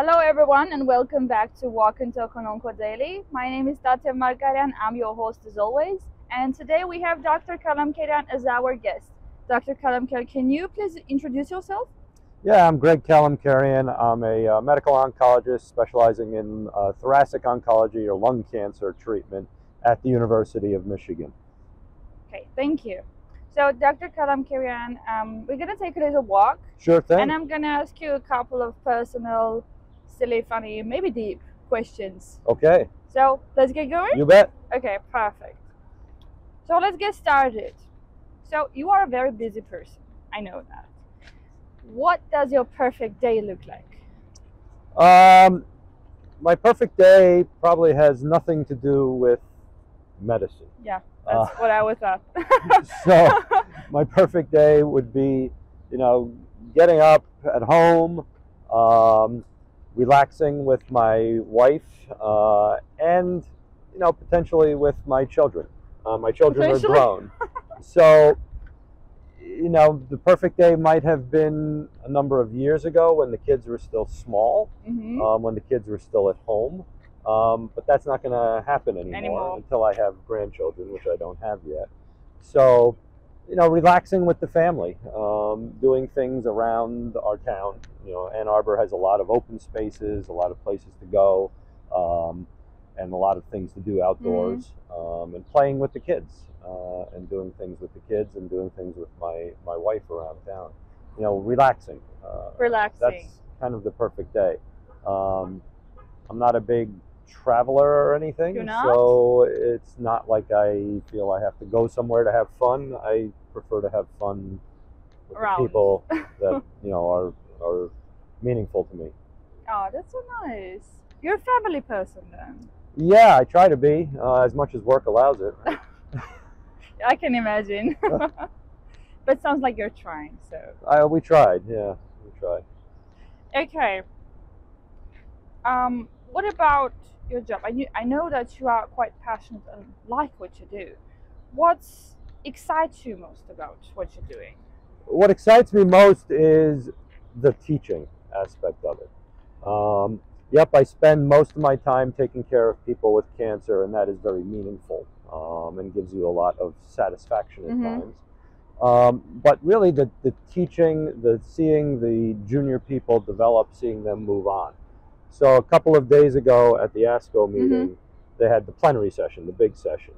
Hello, everyone, and welcome back to Walk and Talk on Onco Daily. My name is Tatev Margaryan. I'm your host as always. And today we have Dr. Kalam Kalemkerian as our guest. Dr. Kalam Kalemkerian, can you please introduce yourself? Yeah, I'm Greg Kalam Kalemkerian. I'm a uh, medical oncologist specializing in uh, thoracic oncology or lung cancer treatment at the University of Michigan. Okay, thank you. So, Dr. Kalemkerian, um, we're going to take a little walk, Sure thing. and I'm going to ask you a couple of personal, silly, funny, maybe deep questions. okay, So, let's get going? you bet. Okay, perfect. So let's get started. So you are a very busy person. I know that. What does your perfect day look like? Um, my perfect day probably has nothing to do with medicine. Yeah, that's Uh, what I was at. So my perfect day would be, you know, getting up at home, um, relaxing with my wife, uh, and you know potentially with my children. Uh, my children are grown, so you know the perfect day might have been a number of years ago when the kids were still small, hmm um, when the kids were still at home. Um, but that's not going to happen anymore, Anymore. until I have grandchildren, which I don't have yet. So, you know, relaxing with the family, um, doing things around our town. You know, Ann Arbor has a lot of open spaces, a lot of places to go, um, and a lot of things to do outdoors, um, and playing with the kids, uh, and doing things with the kids, and doing things with my my wife around town. You know, relaxing. Uh, Relaxing. that's kind of the perfect day. Um, I'm not a big traveler or anything, so it's not like I feel I have to go somewhere to have fun. I prefer to have fun with people that you know are are meaningful to me. Oh, that's so nice. You're a family person then. Yeah, I try to be uh, as much as work allows it. right? I can imagine. but sounds like you're trying. So I, we tried, yeah, we tried. okay. Um, what about your job? I knew, I know that you are quite passionate and like what you do. What excites you most about what you're doing? what excites me most is the teaching aspect of it. Um, yep, I spend most of my time taking care of people with cancer, and that is very meaningful um, and gives you a lot of satisfaction at Mhm. times. Um, but really, the, the teaching, the seeing the junior people develop, seeing them move on. So a couple of days ago at the ASCO meeting, they had the plenary session, the big session,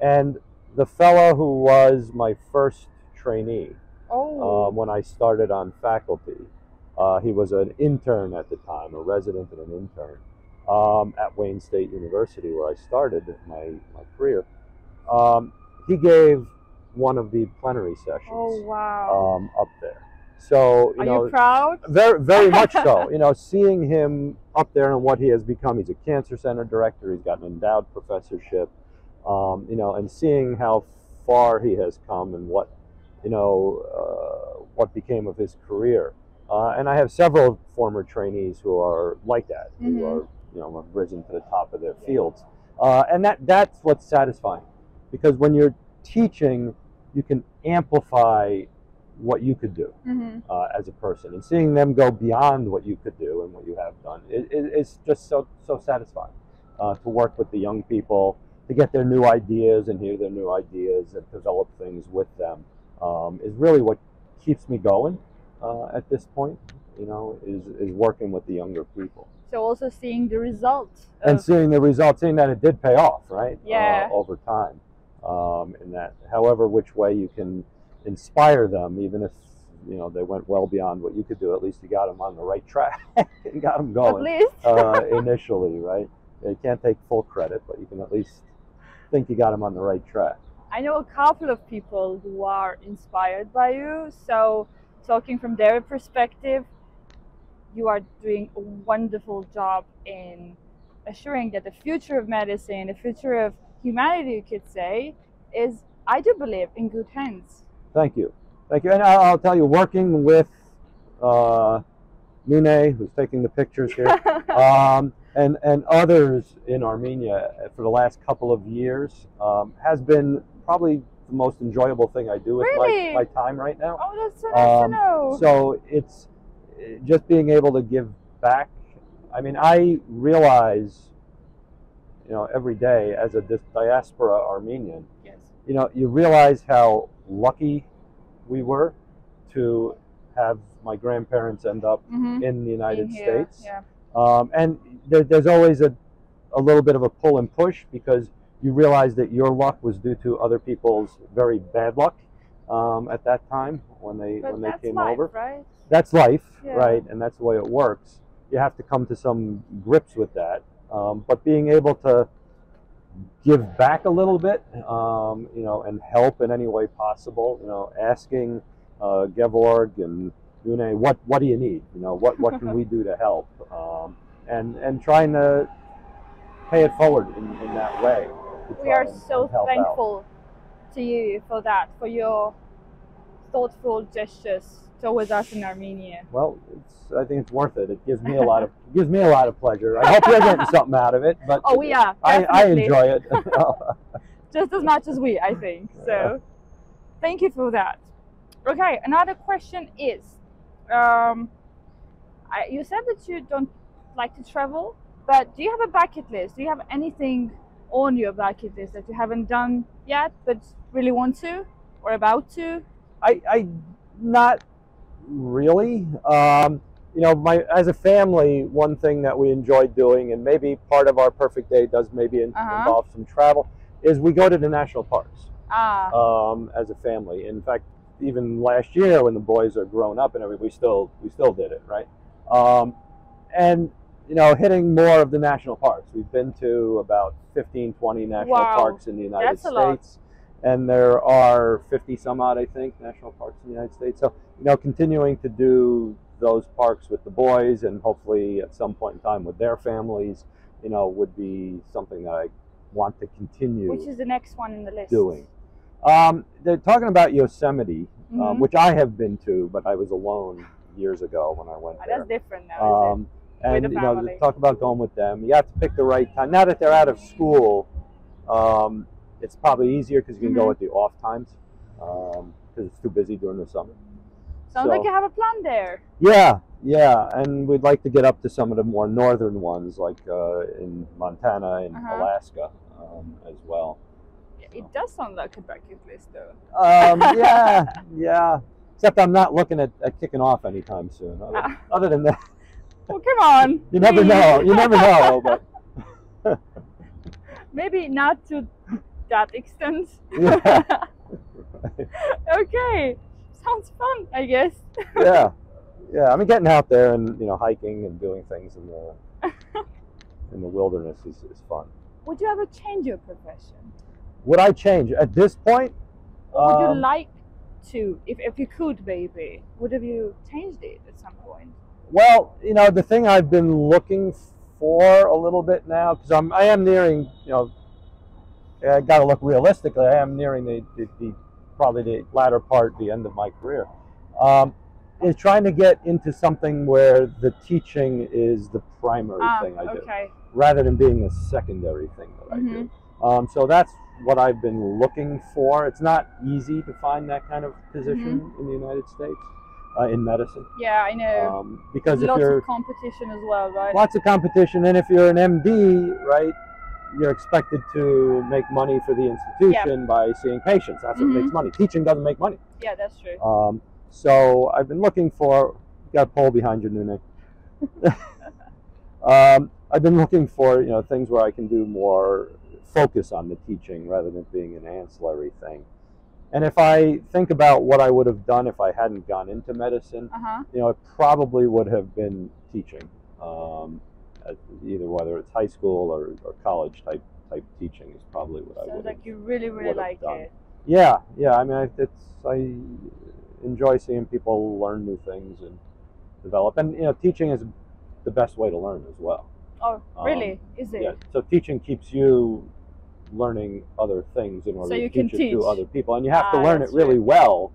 and the fellow who was my first trainee Oh, um, when I started on faculty. Uh, he was an intern at the time, a resident and an intern um, at Wayne State University, where I started my, my career. Um, he gave one of the plenary sessions oh wow. um, up there. So, you Are know, you proud? very, very much so. You know, seeing him up there and what he has become. He's a cancer center director. He's got an endowed professorship. Um, you know, and seeing how far he has come and what, you know, uh, what became of his career. Uh, and I have several former trainees who are like that, Mhm. who are, you know, have risen to the top of their fields. Uh, and that that's what's satisfying, because when you're teaching, you can amplify what you could do hmm uh, as a person and seeing them go beyond what you could do and what you have done it, it, it's just so so satisfying uh, to work with the young people to get their new ideas and hear their new ideas and develop things with them um, is really what keeps me going uh, at this point you know is is working with the younger people So also seeing the results. and seeing the results, seeing that it did pay off, right? Yeah. Uh, over time, um, and that however which way you can inspire them, even if you know they went well beyond what you could do, at least you got them on the right track and got them going. at least. uh, initially, right? You can't take full credit, but you can at least think you got them on the right track. I know a couple of people who are inspired by you. So, talking from their perspective, you are doing a wonderful job in assuring that the future of medicine, the future of humanity, you could say, is, I do believe, in good hands. Thank you, thank you, and I'll, I'll tell you, working with uh, Nune, who's taking the pictures here. um, and, and others in Armenia for the last couple of years um, has been probably the most enjoyable thing I do with Really? my, my time right now. oh, that's so nice Um, to know. So it's just being able to give back I mean, I realize, you know, every day as a diaspora Armenian, Yes. you know, you realize how lucky we were to have my grandparents end up Mm-hmm. in the United here, States. Yeah. Um, and there, there's always a, a little bit of a pull and push because you realize that your luck was due to other people's very bad luck um, at that time when they But when they came life, over. right? That's life, Yeah. right? And that's the way it works. You have to come to some grips with that. Um, but being able to give back a little bit, um, you know, and help in any way possible, you know, asking uh, Gevorg and Nune, what what do you need? You know, what what can we do to help? Um, and and trying to pay it forward in, in that way. We are and- so and help out. thankful to you for that, for your thoughtful gestures towards us in Armenia. Well, it's, I think it's worth it. It gives me a lot of gives me a lot of pleasure. I hope you're getting something out of it. But Oh, we are. I, I enjoy it. just as much as we, I think. So, thank you for that. Okay, another question is, um, I, you said that you don't like to travel, but do you have a bucket list? Do you have anything on your bucket list that you haven't done yet, but really want to or about to? I, I not really. Um, you know, my as a family, one thing that we enjoy doing, and maybe part of our perfect day does maybe in, Uh-huh. involve some travel, is we go to the national parks Ah, um, as a family. In fact, even last year when the boys are grown up and everything, we still we still did it, right? Um, and you know, hitting more of the national parks. We've been to about 15, 20 national Wow. parks in the United That's. States. And there are 50 some odd, I think, national parks in the United States. So, you know, continuing to do those parks with the boys and hopefully at some point in time with their families, you know, would be something that I want to continue which is the next one in the list? doing. Um, they're talking about Yosemite, um, Mhm. which I have been to, but I was alone years ago when I went Ah, there. that's different now, Um, and you know, talk about going with them. You have to pick the right time. Now that they're out of school, um, it's probably easier because you can Mhm. go at the off times because it's too busy during the summer. Sounds so- like you have a plan there. Yeah, yeah, and we'd like to get up to some of the more northern ones, like uh, in Montana and Uh-huh. Alaska um, as well. It does sound like a bucket list, though. Um, yeah, yeah. Except I'm not looking at, at kicking off anytime soon. Other, Ah. other than that, Well, come on. you never know. You never know. But Maybe not to that extent. Yeah. okay. Sounds fun, I guess. yeah, yeah. I mean, getting out there and you know hiking and doing things in the in the wilderness is, is fun. Would you ever change your profession? Would I change at this point? Or would Um, you like to? If, if you could, maybe. Would have you changed it at some point? Well, you know, the thing I've been looking for a little bit now, because I'm, I am nearing, you know, I got to look realistically. I am nearing the, the, the probably the latter part, the end of my career. Um, is trying to get into something where the teaching is the primary Ah, thing I do, okay. rather than being a secondary thing that I do. Um, so that's what I've been looking for. It's not easy to find that kind of position Mm-hmm. in the United States uh, in medicine Yeah, I know. um, because if Lots you're of competition as well, right? lots of competition and if you're an md right you're expected to make money for the institution by seeing patients that's what Mhm. makes money teaching doesn't make money Yeah, that's true. um, so i've been looking for got a pole behind you Nune. um, i've been looking for you know things where i can do more focus on the teaching rather than being an ancillary thing and if i think about what i would have done if i hadn't gone into medicine Uh huh. you know, it probably would have been teaching, um, either whether it's high school or, or college type type teaching is probably what I Sounds would. like you really, really like done. it. Yeah, yeah. I mean, I, it's I enjoy seeing people learn new things and develop, and you know, teaching is the best way to learn as well. Oh, Um, really? Is it? Yeah. So teaching keeps you learning other things in order So to teach can it to other people, and you have to Ah, learn it really true. well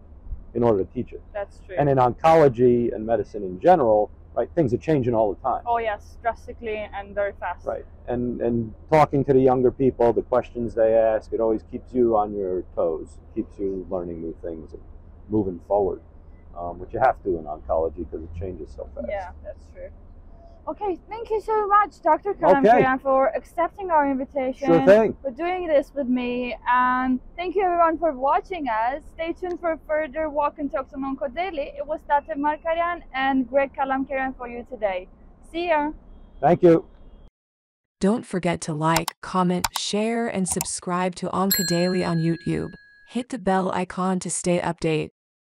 in order to teach it. That's true. And in oncology and medicine in general, right, things are changing all the time. oh, yes, drastically and very fast. Right. And and talking to the younger people, the questions they ask, it always keeps you on your toes, keeps you learning new things and moving forward, um, which you have to in oncology because it changes so fast. Yeah, that's true. Okay, thank you so much, Dr. Kalemkerian, for accepting our invitation. Sure thing. For doing this with me. And thank you everyone for watching us. Stay tuned for further Walk and Talks on Onco Daily. It was Dr. Margaryan and Greg Kalemkerian for you today. See ya. Thank you. Don't forget to like, comment, share, and subscribe to Onco Daily on YouTube. Hit the bell icon to stay update.